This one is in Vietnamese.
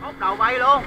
móc đầu bay luôn.